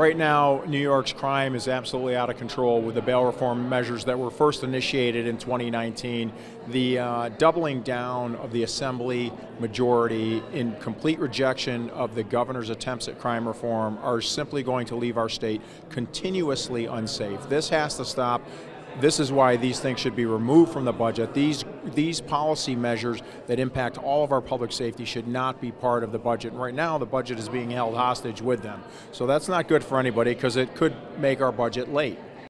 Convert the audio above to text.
Right now, New York's crime is absolutely out of control with the bail reform measures that were first initiated in 2019. The uh, doubling down of the Assembly majority in complete rejection of the governor's attempts at crime reform are simply going to leave our state continuously unsafe. This has to stop. This is why these things should be removed from the budget. These these policy measures that impact all of our public safety should not be part of the budget. And right now, the budget is being held hostage with them. So that's not good for anybody because it could make our budget late.